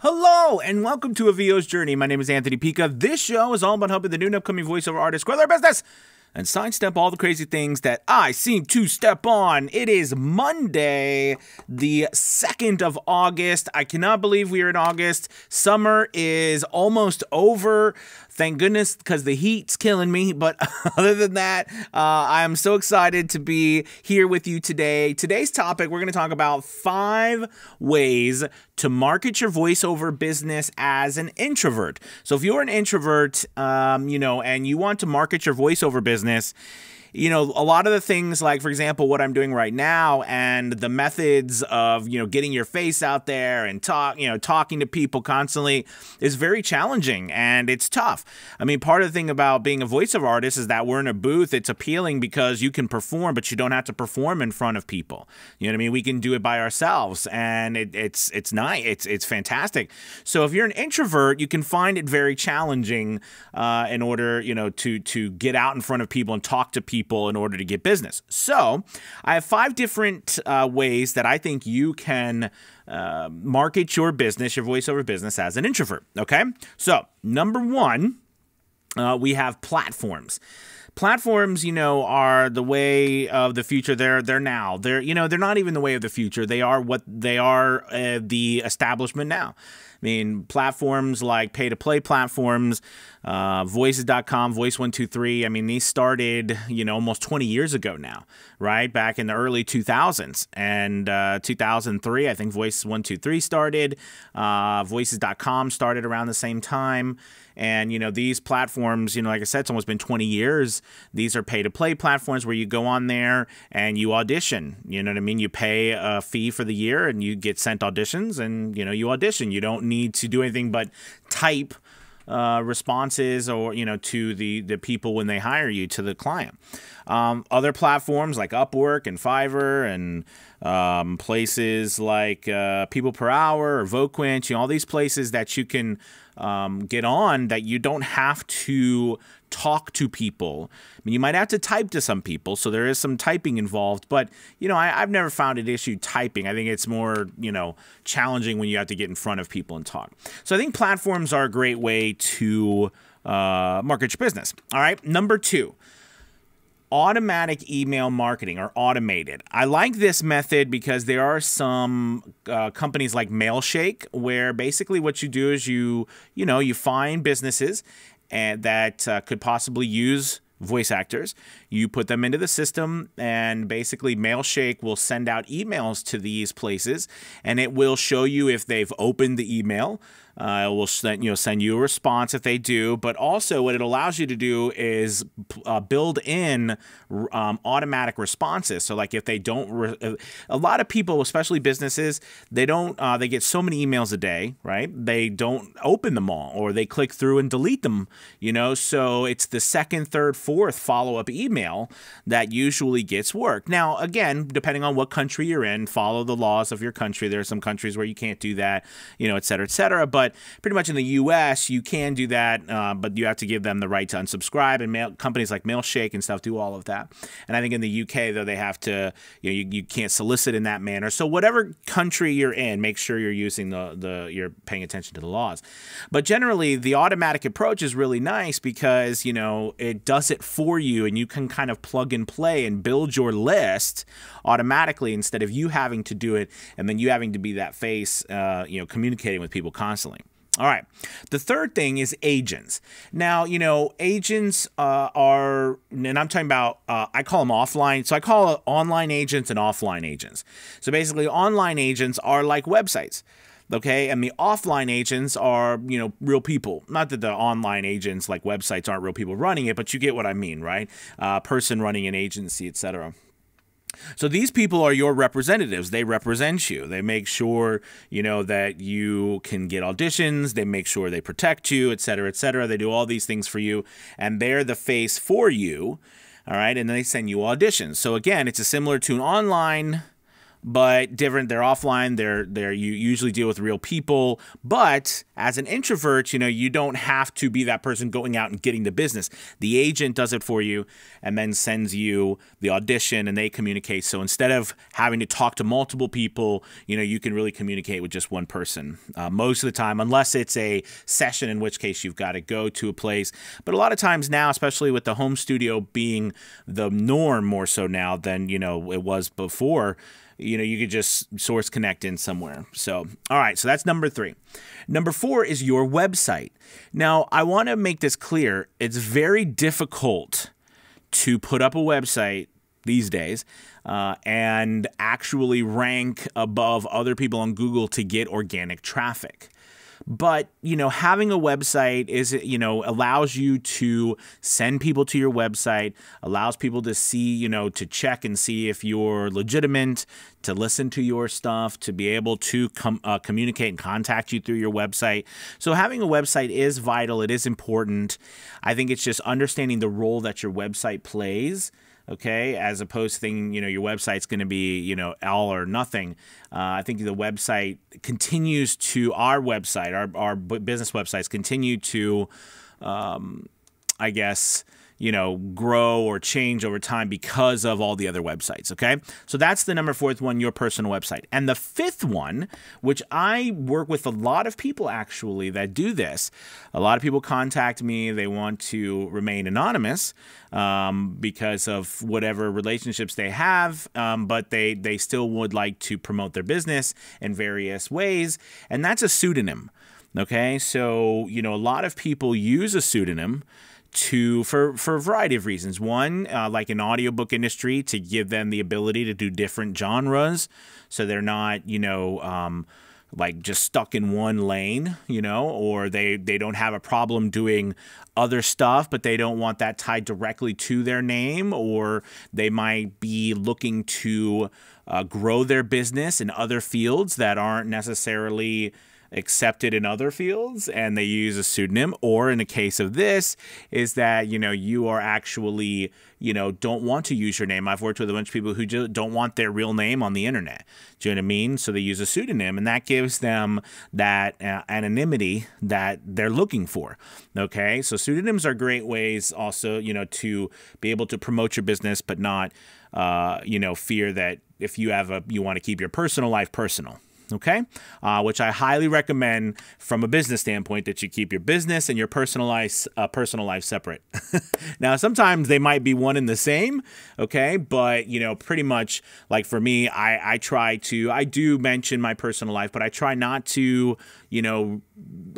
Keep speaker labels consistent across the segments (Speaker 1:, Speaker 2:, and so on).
Speaker 1: Hello and welcome to a VO's Journey. My name is Anthony Pica. This show is all about helping the new and upcoming voiceover artists grow their business and sidestep all the crazy things that I seem to step on. It is Monday, the 2nd of August. I cannot believe we are in August. Summer is almost over. Thank goodness, because the heat's killing me. But other than that, uh, I am so excited to be here with you today. Today's topic, we're going to talk about five ways to market your voiceover business as an introvert. So if you're an introvert, um, you know, and you want to market your voiceover business, business you know, a lot of the things like, for example, what I'm doing right now and the methods of, you know, getting your face out there and talk, you know, talking to people constantly is very challenging and it's tough. I mean, part of the thing about being a voiceover artist is that we're in a booth. It's appealing because you can perform, but you don't have to perform in front of people. You know what I mean? We can do it by ourselves and it, it's, it's nice. It's, it's fantastic. So if you're an introvert, you can find it very challenging uh, in order, you know, to, to get out in front of people and talk to people people in order to get business. So I have five different uh, ways that I think you can uh, market your business, your voiceover business, as an introvert. Okay. So, number one, uh, we have platforms platforms you know are the way of the future they're they're now they're you know they're not even the way of the future they are what they are uh, the establishment now I mean, platforms like pay to play platforms, uh, voices.com, voice123, I mean, these started, you know, almost 20 years ago now, right? Back in the early 2000s. And uh, 2003, I think Voice123 started. Uh, voices.com started around the same time. And, you know, these platforms, you know, like I said, it's almost been 20 years. These are pay to play platforms where you go on there and you audition. You know what I mean? You pay a fee for the year and you get sent auditions and, you know, you audition. You don't need to do anything but type uh, responses or you know to the the people when they hire you to the client. Um, other platforms like Upwork and Fiverr and um, places like uh, People Per Hour or Voquent, you know, all these places that you can um, get on that you don't have to talk to people. I mean, you might have to type to some people, so there is some typing involved. But you know, I, have never found an issue typing. I think it's more you know challenging when you have to get in front of people and talk. So I think platforms are a great way to uh, market your business. All right, number two automatic email marketing or automated. I like this method because there are some uh, companies like Mailshake where basically what you do is you you know you find businesses and that uh, could possibly use voice actors. You put them into the system, and basically, Mailshake will send out emails to these places, and it will show you if they've opened the email. Uh, will send you know send you a response if they do, but also what it allows you to do is uh, build in um, automatic responses. So like if they don't, a lot of people, especially businesses, they don't uh, they get so many emails a day, right? They don't open them all, or they click through and delete them. You know, so it's the second, third, fourth follow up email that usually gets work. Now again, depending on what country you're in, follow the laws of your country. There are some countries where you can't do that, you know, et cetera, et cetera. But but pretty much in the U.S., you can do that, uh, but you have to give them the right to unsubscribe. And mail, companies like Mailshake and stuff do all of that. And I think in the U.K. though, they have to, you know, you, you can't solicit in that manner. So whatever country you're in, make sure you're using the the you're paying attention to the laws. But generally, the automatic approach is really nice because you know it does it for you, and you can kind of plug and play and build your list automatically instead of you having to do it and then you having to be that face, uh, you know, communicating with people constantly. All right. The third thing is agents. Now, you know, agents uh, are, and I'm talking about, uh, I call them offline. So I call online agents and offline agents. So basically, online agents are like websites. Okay. And the offline agents are, you know, real people. Not that the online agents like websites aren't real people running it, but you get what I mean, right? Uh, person running an agency, etc. So these people are your representatives. They represent you. They make sure, you know, that you can get auditions. They make sure they protect you, et cetera, et cetera. They do all these things for you, and they're the face for you. All right. And then they send you auditions. So again, it's a similar to an online but different. They're offline. They're they're you usually deal with real people. But as an introvert, you know, you don't have to be that person going out and getting the business. The agent does it for you and then sends you the audition and they communicate. So instead of having to talk to multiple people, you know, you can really communicate with just one person uh, most of the time, unless it's a session, in which case you've got to go to a place. But a lot of times now, especially with the home studio being the norm more so now than, you know, it was before you know, you could just source connect in somewhere. So, all right, so that's number three. Number four is your website. Now, I want to make this clear. It's very difficult to put up a website these days uh, and actually rank above other people on Google to get organic traffic but you know having a website is you know allows you to send people to your website allows people to see you know to check and see if you're legitimate to listen to your stuff to be able to com- uh, communicate and contact you through your website. So having a website is vital. It is important. I think it's just understanding the role that your website plays okay as opposed to thinking you know your website's going to be you know all or nothing. Uh, i think the website continues to our website our, our business websites continue to um, i guess you know, grow or change over time because of all the other websites. Okay. So that's the number fourth one, your personal website. And the fifth one, which I work with a lot of people actually that do this, a lot of people contact me. They want to remain anonymous um, because of whatever relationships they have, um, but they, they still would like to promote their business in various ways. And that's a pseudonym. Okay. So, you know, a lot of people use a pseudonym to for for a variety of reasons. One, uh, like an audiobook industry, to give them the ability to do different genres, so they're not you know. Um, like just stuck in one lane, you know, or they they don't have a problem doing other stuff, but they don't want that tied directly to their name, or they might be looking to uh, grow their business in other fields that aren't necessarily accepted in other fields and they use a pseudonym or in the case of this is that you know you are actually you know don't want to use your name. I've worked with a bunch of people who just don't want their real name on the internet. Do you know what i mean? So they use a pseudonym and that gives them that uh, anonymity that they're looking for okay? So pseudonyms are great ways also you know to be able to promote your business but not uh, you know fear that if you have a you want to keep your personal life personal okay? Uh, which I highly recommend from a business standpoint that you keep your business and your personal life, uh, personal life separate. now, sometimes they might be one and the same, okay? But, you know, pretty much like for me, I, I try to, I do mention my personal life, but I try not to, you know,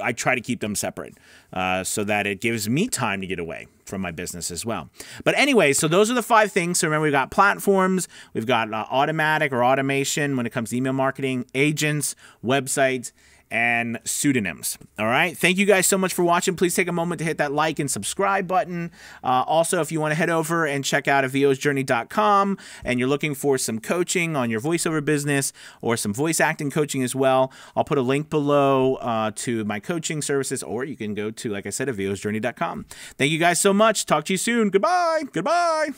Speaker 1: I try to keep them separate uh, so that it gives me time to get away from my business as well. But anyway, so those are the five things. So remember, we've got platforms, we've got uh, automatic or automation when it comes to email marketing, agents, websites, and pseudonyms. All right. Thank you guys so much for watching. Please take a moment to hit that like and subscribe button. Uh, also, if you want to head over and check out avosjourney.com and you're looking for some coaching on your voiceover business or some voice acting coaching as well, I'll put a link below uh, to my coaching services, or you can go to, like I said, avosjourney.com. Thank you guys so much. Talk to you soon. Goodbye. Goodbye.